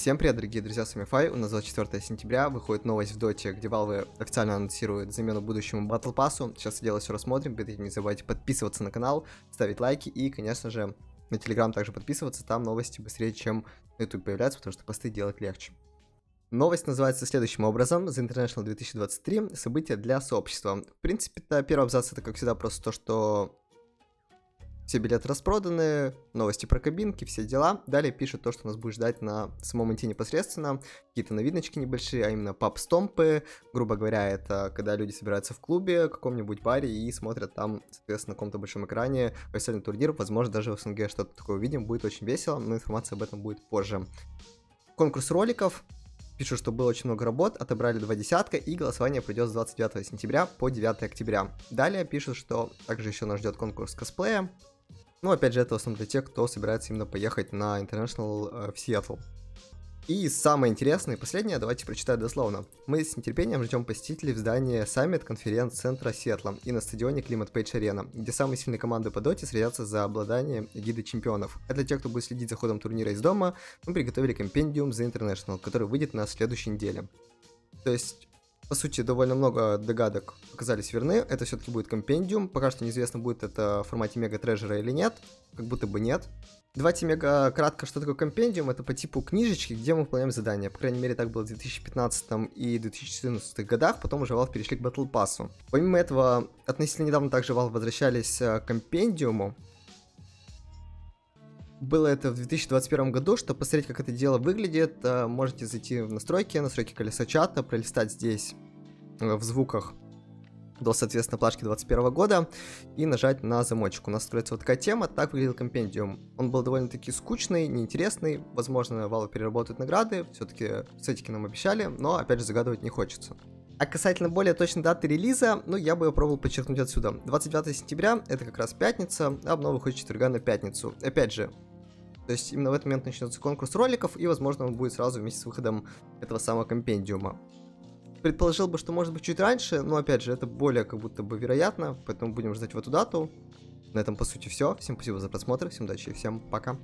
Всем привет, дорогие друзья, с вами Фай. У нас 24 сентября выходит новость в Доте, где Valve официально анонсирует замену будущему Battle Pass. Сейчас это дело все рассмотрим. Перед этим не забывайте подписываться на канал, ставить лайки и, конечно же, на Telegram также подписываться. Там новости быстрее, чем на YouTube появляются, потому что посты делать легче. Новость называется следующим образом. The International 2023. События для сообщества. В принципе, -то, первый абзац это, как всегда, просто то, что все билеты распроданы, новости про кабинки, все дела. Далее пишут то, что нас будет ждать на самом инте непосредственно, какие-то новиночки небольшие, а именно паб-стомпы, грубо говоря, это когда люди собираются в клубе, в каком-нибудь баре и смотрят там, соответственно, на каком-то большом экране официальный турнир, возможно, даже в СНГ что-то такое увидим, будет очень весело, но информация об этом будет позже. Конкурс роликов, Пишут, что было очень много работ, отобрали два десятка, и голосование пройдет с 29 сентября по 9 октября. Далее пишут, что также еще нас ждет конкурс косплея, ну, опять же, это в основном для тех, кто собирается именно поехать на International э, в Сиэтл. И самое интересное, последнее, давайте прочитаю дословно. Мы с нетерпением ждем посетителей в здании Summit конференц-центра Сиэтла и на стадионе Климат Пейдж Арена, где самые сильные команды по доте сразятся за обладание гиды чемпионов. А для тех, кто будет следить за ходом турнира из дома, мы приготовили компендиум за International, который выйдет на следующей неделе. То есть по сути, довольно много догадок оказались верны. Это все-таки будет компендиум. Пока что неизвестно, будет это в формате мега трежера или нет. Как будто бы нет. Давайте мега кратко, что такое компендиум. Это по типу книжечки, где мы выполняем задания. По крайней мере, так было в 2015 и 2014 годах. Потом уже Valve перешли к Battle Pass. Помимо этого, относительно недавно также Valve возвращались э, к компендиуму. Было это в 2021 году, чтобы посмотреть, как это дело выглядит, э, можете зайти в настройки, настройки колеса чата, пролистать здесь э, в звуках до, соответственно, плашки 21 года и нажать на замочек. У нас строится вот такая тема, так выглядел компендиум. Он был довольно-таки скучный, неинтересный, возможно, Valve переработают награды, все-таки сетики нам обещали, но, опять же, загадывать не хочется. А касательно более точной даты релиза, ну, я бы ее пробовал подчеркнуть отсюда. 29 сентября, это как раз пятница, а обнова выходит четверга на пятницу. Опять же, то есть именно в этот момент начнется конкурс роликов, и, возможно, он будет сразу вместе с выходом этого самого компендиума. Предположил бы, что может быть чуть раньше, но опять же, это более как будто бы вероятно, поэтому будем ждать в эту дату. На этом, по сути, все. Всем спасибо за просмотр, всем удачи и всем пока.